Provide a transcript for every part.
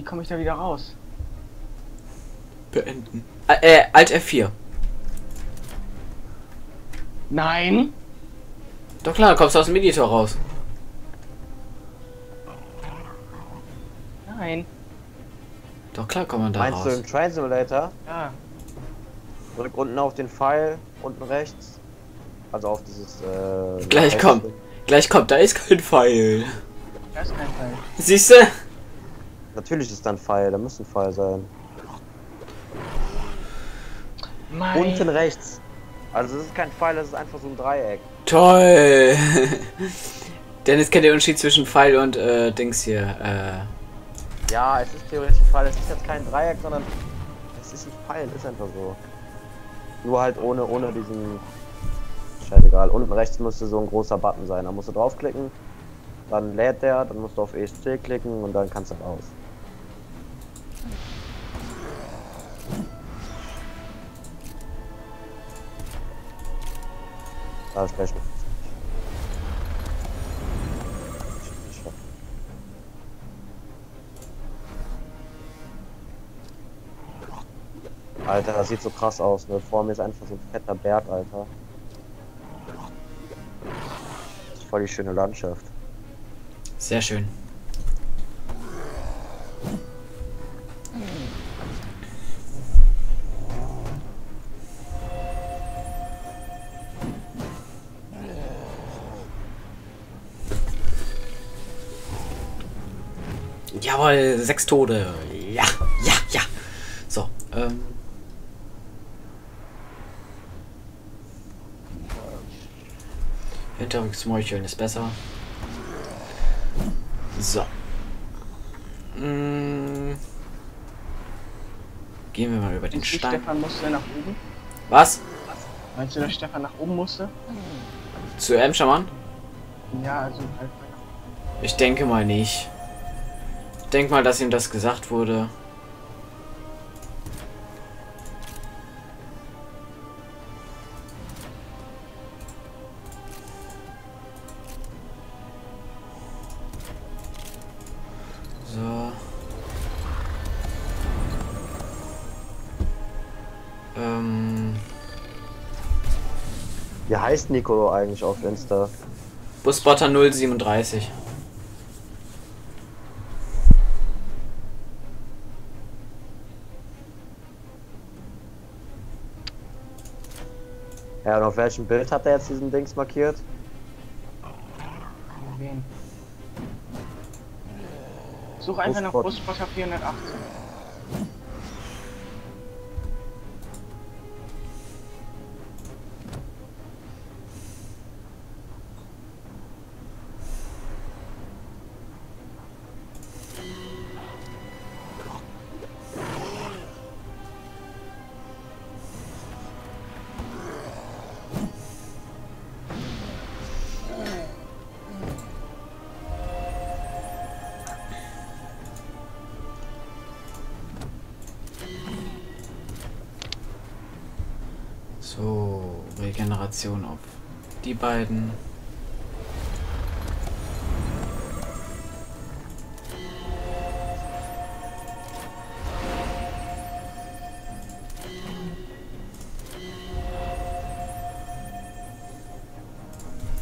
Wie komme ich da wieder raus? Beenden. Äh, äh, Alt F4. Nein! Doch klar, kommst du aus dem Editor raus. Nein! Doch klar kommt man da Meinst du raus. im Train Simulator? Ja. Drück unten auf den Pfeil, unten rechts. Also auf dieses, äh... Gleich kommt. Gleich kommt, da ist kein Pfeil. Da ist kein Fall. Siehst du? Natürlich ist da ein Pfeil, da muss ein Pfeil sein. Mein. Unten rechts. Also es ist kein Pfeil, es ist einfach so ein Dreieck. Toll. Dennis kennt den Unterschied zwischen Pfeil und äh, Dings hier. Äh, Ja, es ist theoretisch ein Pfeil, es ist jetzt kein Dreieck, sondern es ist ein Pfeil, ist einfach so. Nur halt ohne, ohne diesen... Scheißegal, unten rechts müsste so ein großer Button sein, da musst du draufklicken, dann lädt der, dann musst du auf ESC klicken und dann kannst du raus. Da ist gleich Alter, das sieht so krass aus, ne? Vor mir ist einfach so ein fetter Berg, Alter. Das ist voll die schöne Landschaft. sehr schön. Jawohl, sechs Tode. Ja, ja, ja. So, ähm. Hinterrücks Meucheln ist besser. So. Mm. Gehen wir mal über den Stein. Stefan musste nach oben? Was? Meinst du, dass Stefan nach oben musste? Zu Emschermann? Ja, also halt. Ich denke mal nicht. Ich denke mal, dass ihm das gesagt wurde. So. Ähm, Wie heißt Nico eigentlich auf Insta? Busbotter 037. Ja, und auf welchem Bild hat er jetzt diesen Dings markiert? Wen? Such einfach nach. Buspotter 418. So, Regeneration auf die beiden.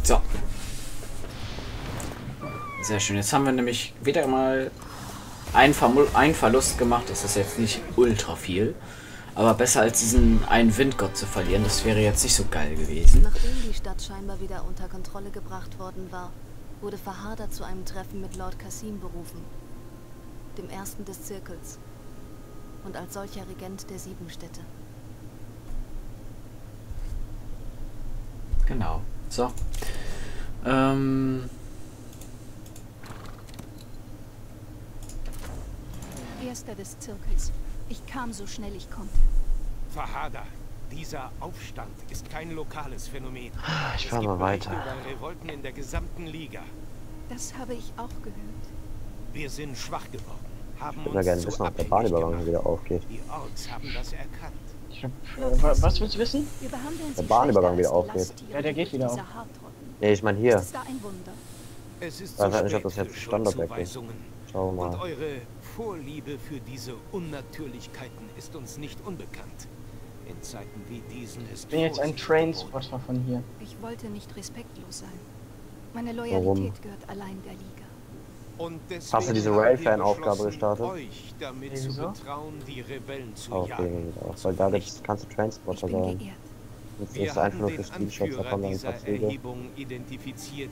So. Sehr schön. Jetzt haben wir nämlich wieder mal einen, Vermu einen Verlust gemacht. Das ist jetzt nicht ultra viel. Aber besser als diesen einen Windgott zu verlieren. Das wäre jetzt nicht so geil gewesen. Nachdem die Stadt scheinbar wieder unter Kontrolle gebracht worden war, wurde Fahada zu einem Treffen mit Lord Kassim berufen, dem ersten des Zirkels und als solcher Regent der sieben Städte. Genau. So. Ähm, Erster des Zirkels. Ich kam so schnell ich konnte. Fahada, dieser Aufstand ist kein lokales Phänomen. Ich Es fahr gibt mal weiter. über Revolten in der gesamten Liga. Das habe ich auch gehört. Wir sind schwach geworden, haben Ich würde gerne wissen, ob der Bahnübergang wieder aufgeht. Die Orks haben das erkannt. Ich hab, äh, wa- was willst du wissen? Der Bahnübergang wieder aufgeht. Ja, der geht wieder auf. Nee, ich meine hier. Ist da ein Wunder? Es ist Ich weiß zu nicht, ob das jetzt Standardwerk ist. Schauen wir Und mal. eure Vorliebe für diese Unnatürlichkeiten ist uns nicht unbekannt. In Zeiten wie diesen ist Ich bin jetzt ein Trainspotter von hier. Ich wollte nicht respektlos sein. Meine Warum? Loyalität gehört allein der Liga. Und Hast du diese Railfan-Aufgabe gestartet? Euch damit Wieso? zu betrauen, die Rebellen zu okay, jagen. auch. Weil da gibt's, kannst du Transporter sein. Jetzt Wir ist einfach nur für Screenshots, da Anführer kommen dann ein dieser paar Züge. Erhebung identifiziert.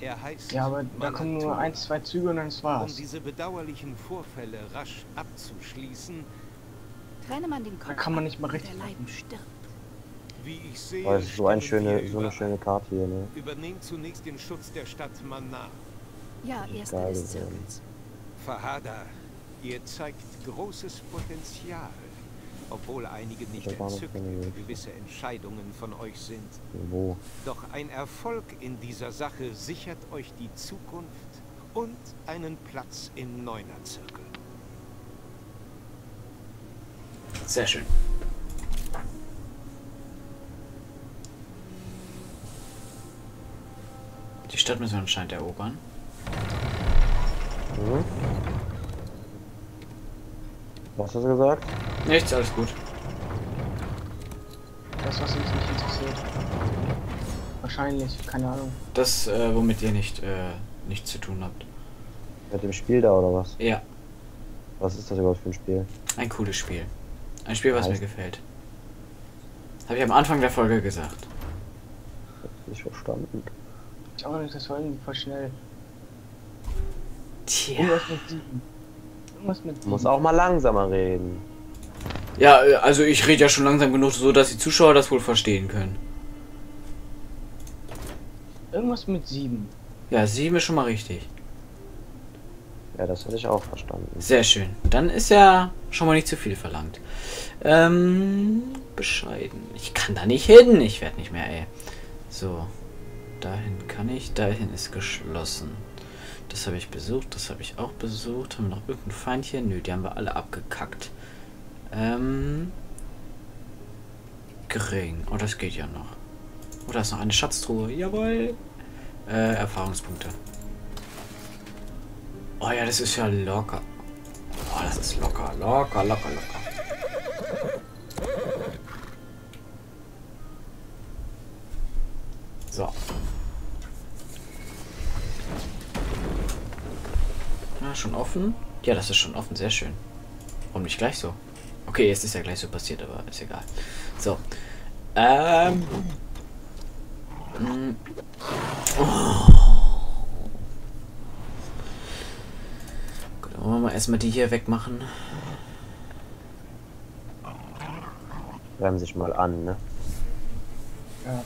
Er heißt Ja, aber da kommen nur ein, zwei Züge und dann Um war's. diese bedauerlichen Vorfälle rasch abzuschließen, Trenne man den Kopf kann man nicht mal richtig wie ich sehe, Oh, das ist so, ein schöne, so eine schöne Karte hier, ne? Übernehmt zunächst den Schutz der Stadt Manna. Ja, ist erster des. Zirkels. Fahada, ihr zeigt großes Potenzial, obwohl einige nicht Da entzückt über gewisse Entscheidungen von euch sind. Wo? Doch ein Erfolg in dieser Sache sichert euch die Zukunft und einen Platz im Neuner-Zirkel. Sehr schön. Die Stadt müssen wir anscheinend erobern. Mhm. Was hast du gesagt? Nichts, alles gut. Das, was uns nicht interessiert. Wahrscheinlich, keine Ahnung. Das, äh, womit ihr nicht, äh, nichts zu tun habt. Mit dem Spiel da oder was? Ja, Was ist das überhaupt für ein Spiel? ein cooles Spiel. Ein Spiel, was mir gefällt. Habe ich am Anfang der Folge gesagt. Nicht verstanden. Ich auch nicht, das war irgendwie voll schnell. Tja. Irgendwas mit sieben. Irgendwas mit sieben. musst auch mal langsamer reden. Ja, äh, also ich rede ja schon langsam genug, so dass die Zuschauer das wohl verstehen können. Irgendwas mit sieben. Ja, sieben ist schon mal richtig. Ja, das hätte ich auch verstanden. Sehr schön. Dann ist ja schon mal nicht zu viel verlangt. Ähm, bescheiden. Ich kann da nicht hin. Ich werde nicht mehr, ey. So. Dahin kann ich. Dahin ist geschlossen. Das habe ich besucht. Das habe ich auch besucht. Haben wir noch irgendein Feindchen? Nö, die haben wir alle abgekackt. Ähm. Gering. Oh, das geht ja noch. Oh, da ist noch eine Schatztruhe. Jawohl. Äh, Erfahrungspunkte. Oh ja, das ist ja locker. Oh, das ist locker, locker, locker, locker. So. Na, schon offen? Ja, das ist schon offen, sehr schön. Warum nicht gleich so? Okay, jetzt ist ja gleich so passiert, aber ist egal. So. Ähm. Mm. Gut, dann wollen wir mal erstmal die hier wegmachen. Wärmen sich mal an, ne? Ja.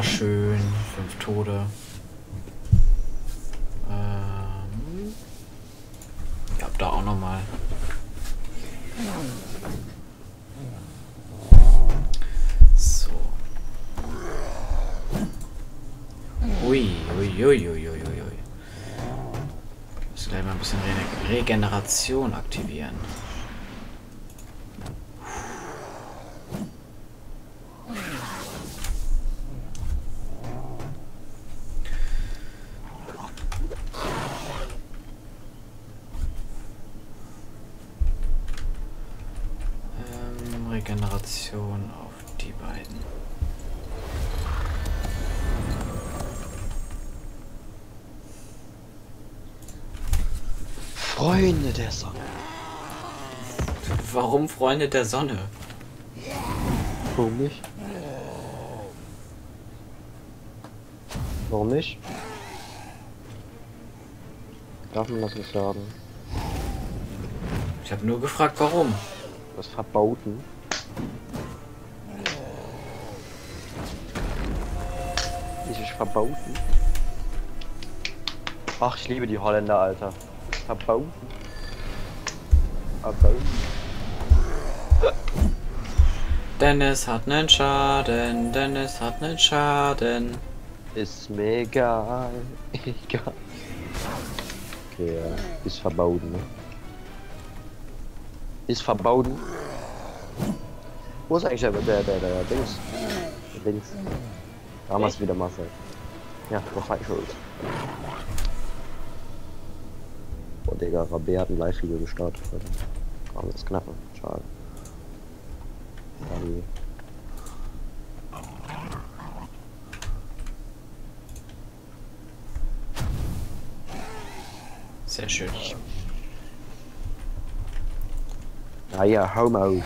Sehr schön. Fünf Tode. Ähm ja, da auch nochmal. So. Ui, ui, ui, ui, ui, ui, ui. Muss gleich mal ein bisschen Re Regeneration aktivieren. Freunde der Sonne. Warum Freunde der Sonne? Warum nicht? Warum nicht? Darf man das nicht sagen? Ich habe nur gefragt, warum. Was verbauten? Ist es verbauten? Ach, ich liebe die Holländer, Alter. Verbauten. Verbauten. Dennis hat nen Schaden, Dennis hat nen Schaden. Ist mir egal. Egal. Okay, ja. Ist verbauten, ne? Ist verbauten. Wo ist eigentlich der, der, der, der Dings? Der Dings. Damals wieder Marcel. Ja, war falsch schuld. Boah, Digga, Rabé hat ein Live-Video gestartet. Alter. Komm, das ist knapp. Schade. Rabé. Sehr schön. Ja, ja, Homos.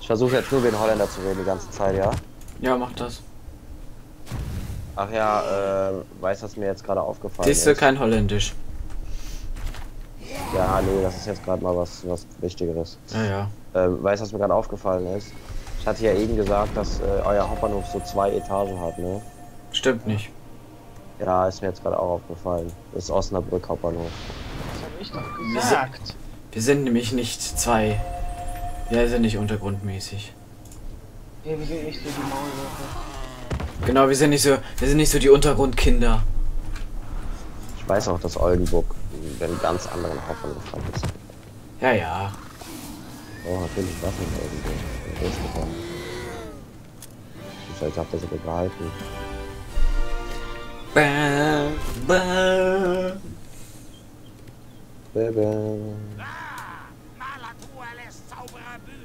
Ich versuche jetzt nur wie ein Holländer zu reden die ganze Zeit, ja? Ja, mach das. Ach ja, äh, weiß, was mir jetzt gerade aufgefallen Siehst du ist. kein Holländisch? Ja, nee, das ist jetzt gerade mal was, was Wichtigeres. Ja, ja. Ähm, weißt du, was mir gerade aufgefallen ist? Ich hatte ja eben gesagt, dass äh, euer Hauptbahnhof so zwei Etagen hat, ne? Stimmt nicht. Ja, ist mir jetzt gerade auch aufgefallen. Das ist Osnabrück Hauptbahnhof. Das hab ich doch gesagt. Wir sind nämlich nicht zwei. Wir sind nicht untergrundmäßig. Hey, wir sind nicht so die Maulwürfe. Genau, wir sind nicht so, wir sind nicht so die Untergrundkinder. Ich weiß auch, dass Oldenburg einen ganz anderen Hauptbahnhof hat. ist. Ja, ja. Oh, natürlich. Ich bin groß geworden. Ich habt ihr sogar behalten. Bäh, bäh.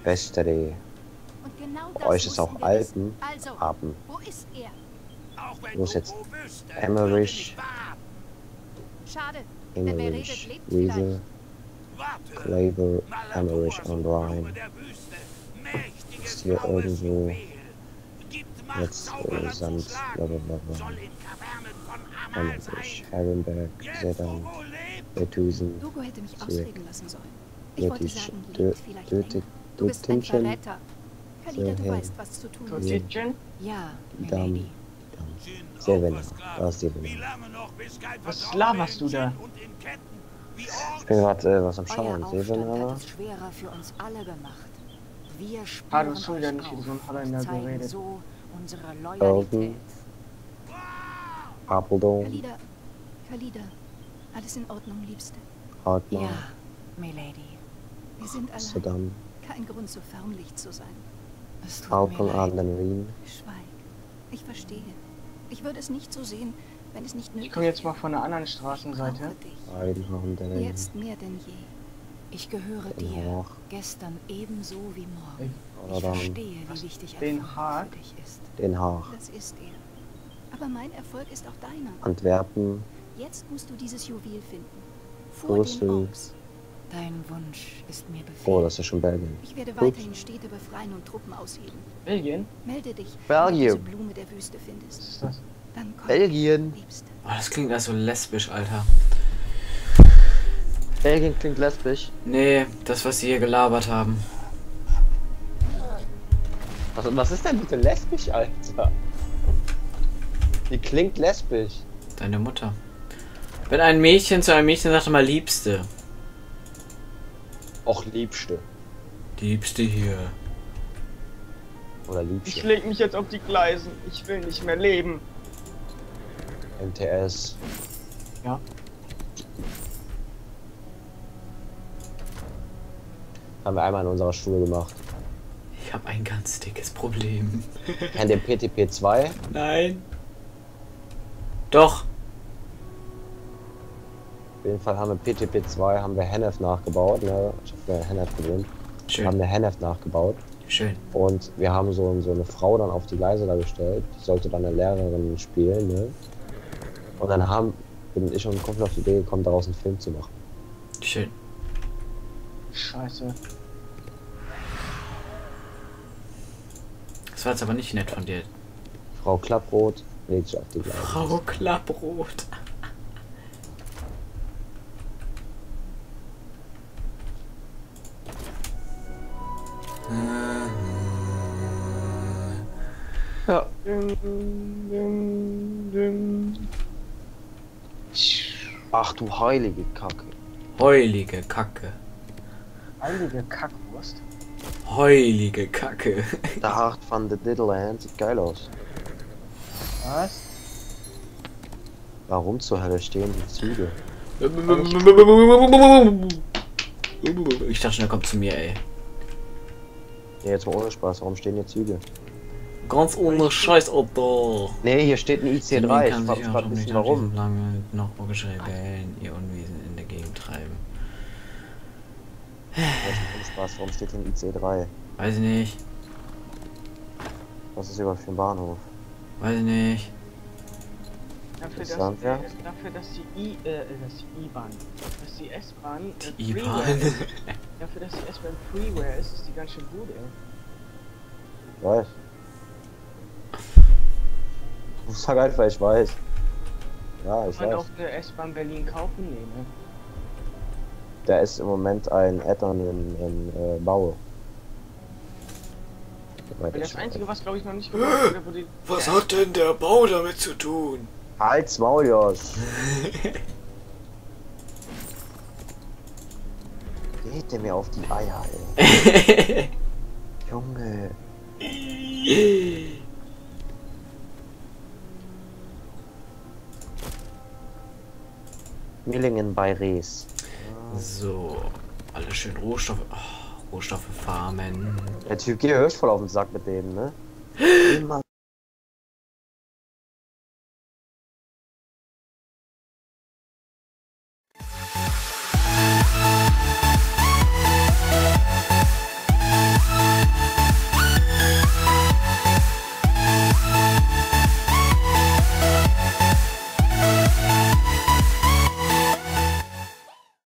Beste Idee. Und genau Bei das euch ist auch. Alpen. Also, Apen. wo ist er? Wo ist jetzt Emmerich, Schade. Emmerich, Weasel, Claver, Emmerich und Ryan. Ist hier irgendwo jetzt äh, Sand, blablabla. Emmerich, Herrenberg, Sedan, Betusen, Hugo hätte mich ausreden lassen sollen. Ich wollte sagen, Dötig. Du bist ein Dötingen, Verräter. Kalida, du Sehr. weißt, was zu tun ist. Ja, Dam, Da ist Sevena. Was laberst du da? Ich bin gerade äh, was am Schauen. Alle gemacht. Wir Ah, du hast wieder euch nicht wie auf so ein Holländer geredet. so Loyalität. Apeldoorn, Kalida, Kalida, alles in Ordnung, Liebste. Hartmann, Ja, Milady. Wir sind allein. Saddam, Kein Grund, so förmlich zu sein. Es tut Falcon mir leid. Schweig. Ich verstehe. Ich würde es nicht so sehen, wenn es nicht nötig Ich komme jetzt mal von der anderen Straßenseite. Jetzt mehr denn je. Ich gehöre Den dir. Gestern ebenso wie morgen. Ich verstehe, wie wichtig Den Haag? für dich ist. Den Haag. Das ist er. Aber mein Erfolg ist auch deiner. Antwerpen, Jetzt musst du dieses Juwel finden. Vor Brüssel. den Orks. Dein Wunsch ist mir Befehl. oh, das ist ja schon Belgien. Ich werde Ups. weiterhin Städte befreien und Truppen ausheben. Belgien? Melde dich, Belgium. wenn du Blume der Wüste Was findest. ist das? Dann komm, Belgien. Oh, das klingt also lesbisch, Alter. Belgien klingt lesbisch. Nee, das, was sie hier gelabert haben. Was, was ist denn bitte lesbisch, Alter? Die klingt lesbisch. Deine Mutter. Wenn ein Mädchen zu einem Mädchen sagt, mal Liebste. Och, Liebste. Liebste hier. Oder Ich Liebste. leg mich jetzt auf die Gleisen. Ich will nicht mehr leben. MTS. Ja. Haben wir einmal in unserer Schule gemacht. Ich habe ein ganz dickes Problem. Kennt ihr PTP 2? Nein. Doch. Auf jeden Fall haben wir PTP 2, haben wir Hennef nachgebaut. Ne? Ich habe ja Hennef gewohnt. Wir haben Schön. eine Hennef nachgebaut. Schön. Und wir haben so, so eine Frau dann auf die Gleise da gestellt. Die sollte dann eine Lehrerin spielen. Ne? Und dann haben, bin ich und ein Kumpel auf die Idee gekommen, daraus einen Film zu machen. Schön. Scheiße. Das war jetzt aber nicht nett von dir. Frau Klapprot legt sich auf die Gleise. Frau Klapprot. Ja. Ach du heilige Kacke. Heulige Kacke. Heilige Kackwurst. Heulige Kacke. Der Hart von the Diddle Hand sieht geil aus. Was? Warum zur Hölle stehen die Züge? Ich dachte schon, er kommt zu mir, ey. Ja, jetzt mal ohne Spaß, warum stehen hier Züge? Ganz ohne Scheiß, Alter. Ne, hier steht ein IC3. Ich schon ein nicht warum. langen, noch magische Rebellen ihr Unwesen in der Gegend treiben. Mal ohne Spaß, warum steht hier ein IC3? Weiß ich nicht. Was ist überhaupt für ein Bahnhof? Weiß ich nicht. Dafür, dass, äh, dafür, dass die I, äh, dass die I-Bahn, dass die S-Bahn, äh, Die Freeware I-Bahn. ist. Dafür, dass die S-Bahn Freeware ist, ist die ganz schön gut, ey. Weiß. Sag einfach, ich weiß. Ja, ich Kann weiß. auch eine S-Bahn Berlin kaufen? Nee, ne? Da ist im Moment ein Addon in, in äh, Bau. Soweit Weil ich das. Einzige, was glaube ich noch nicht gemacht wurde, wurde Was hat denn der Bau damit zu tun? Halt's Maul, Josh! Geht der mir auf die Eier, ey. Junge. Millingen bei Rees. So, alle schön Rohstoffe. Oh, Rohstoffe farmen. Der Typ geht höchst voll auf den Sack mit denen, ne? Immer